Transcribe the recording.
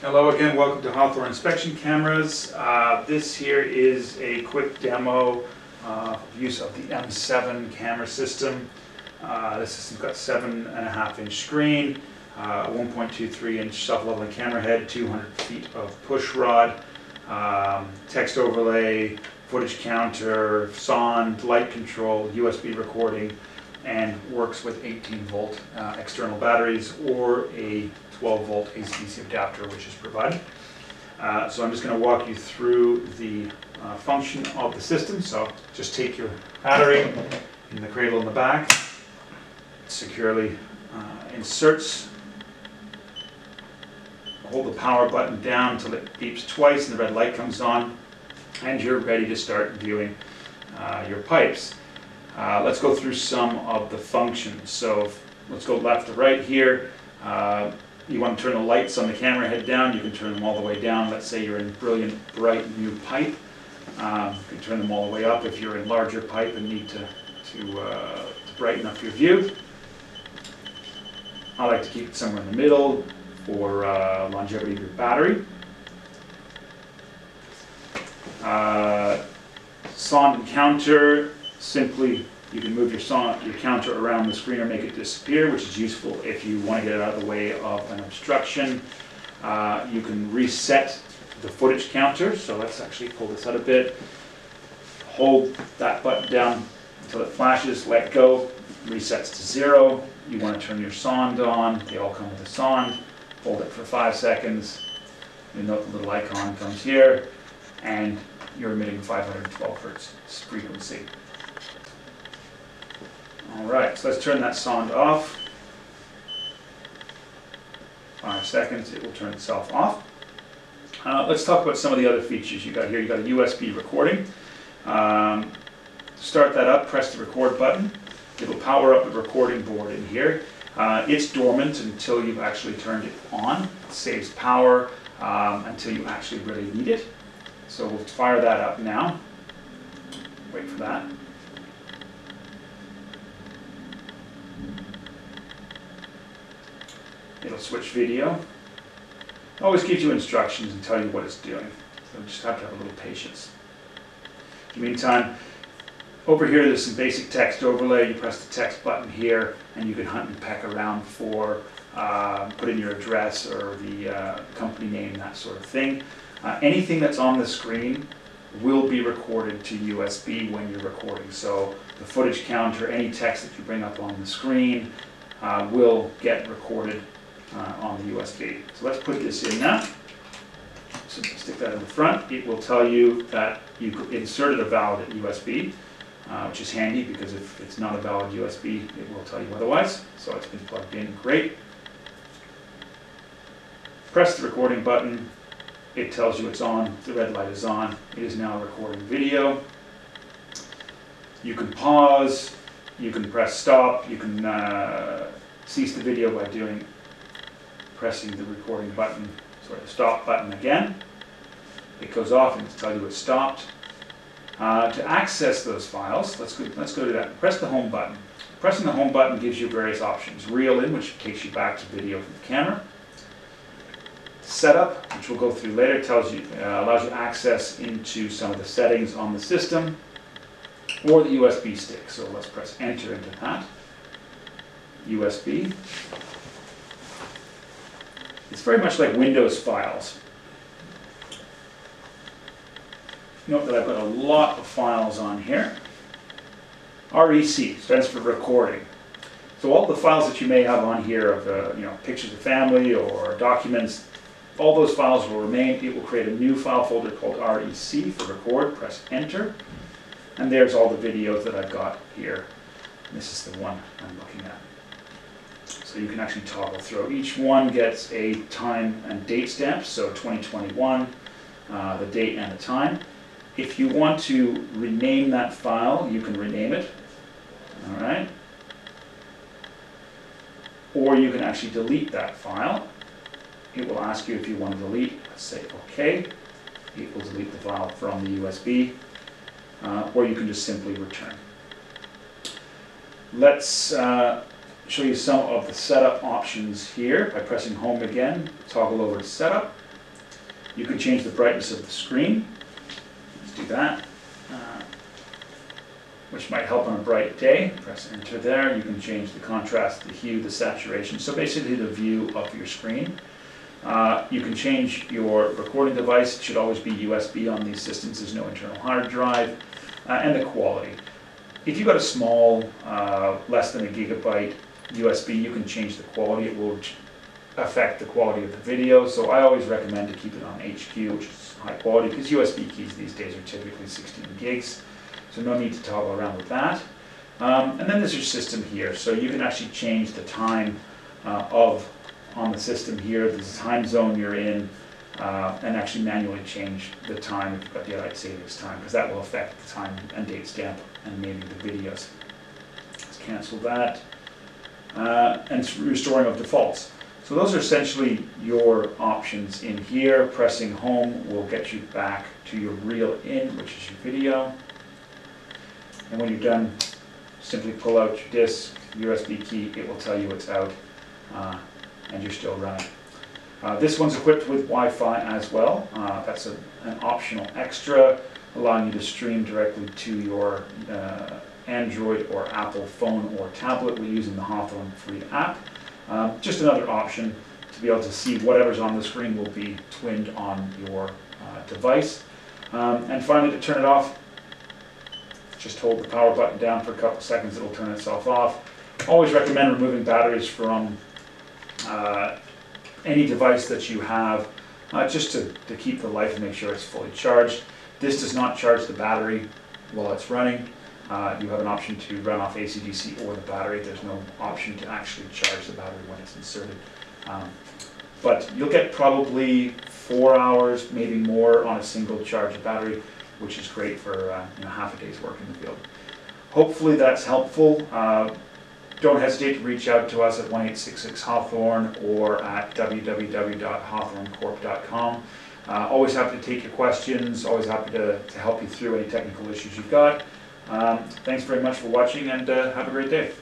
Hello again, welcome to Hathorn Inspection Cameras. Uh, This here is a quick demo uh, of use of the M7 camera system. Uh, This system's got seven and a half inch screen, uh, 1.23 inch self-leveling camera head, 200 feet of push rod, um, text overlay, footage counter, sonde, light control, USB recording, and works with 18 volt uh, external batteries or a 12 volt AC/DC adapter which is provided. Uh, So I'm just going to walk you through the uh, function of the system. So just take your battery in the cradle in the back, securely uh, inserts, hold the power button down until it beeps twice and the red light comes on, and you're ready to start viewing uh, your pipes. Uh, Let's go through some of the functions. So let's go left to right here. Uh, You want to turn the lights on the camera head down, you can turn them all the way down. Let's say you're in brilliant, bright, new pipe. Um, You can turn them all the way up if you're in larger pipe and need to, to uh, to brighten up your view. I like to keep it somewhere in the middle for uh, longevity of your battery. Uh, Sonde and counter, simply you can move your your counter around the screen or make it disappear, which is useful if you want to get it out of the way of an obstruction. Uh, You can reset the footage counter, so let's actually pull this out a bit. Hold that button down until it flashes, let go, resets to zero. You want to turn your sonde on, they all come with a sonde. Hold it for five seconds. You note the little icon comes here, and you're emitting 512 hertz frequency. All right, so let's turn that sonde off. Five seconds, it will turn itself off. Uh, let's talk about some of the other features you got here. You got a USB recording. Um, start that up, press the record button. It'll power up the recording board in here. Uh, it's dormant until you've actually turned it on. It saves power um, until you actually really need it. So we'll fire that up now. Wait for that. It'll switch video. Always gives you instructions and tell you what it's doing. So just have to have a little patience. In the meantime, over here there's some basic text overlay. You press the text button here and you can hunt and peck around for, uh, put in your address or the uh, company name, that sort of thing. Uh, anything that's on the screen will be recorded to USB when you're recording. So the footage counter, any text that you bring up on the screen uh, will get recorded uh, on the USB. So let's put this in now. So stick that in the front. It will tell you that you inserted a valid USB, uh, which is handy because if it's not a valid USB, it will tell you otherwise. So it's been plugged in, great. Press the recording button. It tells you it's on, the red light is on. It is now recording video. You can pause, you can press stop, you can uh, cease the video by doing pressing the recording button, sorry, the stop button again. It goes off and it'll you it's stopped. Uh, to access those files, let's go, let's go to that. Press the home button. Pressing the home button gives you various options. Reel in, which takes you back to video from the camera. Setup, which we'll go through later, tells you, uh, allows you access into some of the settings on the system, or the USB stick. So let's press enter into that. USB. It's very much like Windows files. Note that I've got a lot of files on here. REC stands for recording. So all the files that you may have on here of uh, you know pictures of family or documents, all those files will remain. It will create a new file folder called REC for record. Press enter. And there's all the videos that I've got here. This is the one I'm looking at. So you can actually toggle through. Each one gets a time and date stamp, so 2021, uh, the date and the time. If you want to rename that file, you can rename it, all right? Or you can actually delete that file. It will ask you if you want to delete, Let's say OK. It will delete the file from the USB, uh, or you can just simply return. Let's uh, show you some of the setup options here by pressing home again, toggle over to setup. You can change the brightness of the screen. Let's do that. Uh, Which might help on a bright day. Press enter there. You can change the contrast, the hue, the saturation. So basically the view of your screen. Uh, You can change your recording device. It should always be USB on these systems. There's no internal hard drive. Uh, And the quality. If you've got a small, uh, less than a gigabyte USB, you can change the quality. It will affect the quality of the video. So I always recommend to keep it on HQ, which is high quality, because USB keys these days are typically 16 gigs. So no need to toggle around with that. Um, and then there's your system here. So you can actually change the time uh, of on the system here, the time zone you're in, uh, and actually manually change the time if you've got daylight savings time, because that will affect the time and date stamp and maybe the videos. Let's cancel that. Uh, and restoring of defaults. So those are essentially your options in here. Pressing home will get you back to your reel in, which is your video. And when you're done, simply pull out your disk, USB key, it will tell you it's out, uh, and you're still running. Uh, This one's equipped with Wi-Fi as well. Uh, That's a- an optional extra, allowing you to stream directly to your uh, Android or Apple phone or tablet. We're using the Hathorn Free app. Um, Just another option to be able to see whatever's on the screen will be twinned on your uh, device. Um, And finally, to turn it off, just hold the power button down for a couple seconds, it'll turn itself off. Always recommend removing batteries from uh, any device that you have, uh, just to, to keep the life and make sure it's fully charged. This does not charge the battery while it's running. Uh, You have an option to run off AC/DC or the battery. There's no option to actually charge the battery when it's inserted. Um, But you'll get probably four hours, maybe more, on a single charge of battery, which is great for uh, you know, half a day's work in the field. Hopefully that's helpful. Uh, Don't hesitate to reach out to us at 1-866-Hathorn or at www.hathorncorp.com. Uh, Always happy to take your questions, always happy to to help you through any technical issues you've got. Um, Thanks very much for watching and uh, have a great day.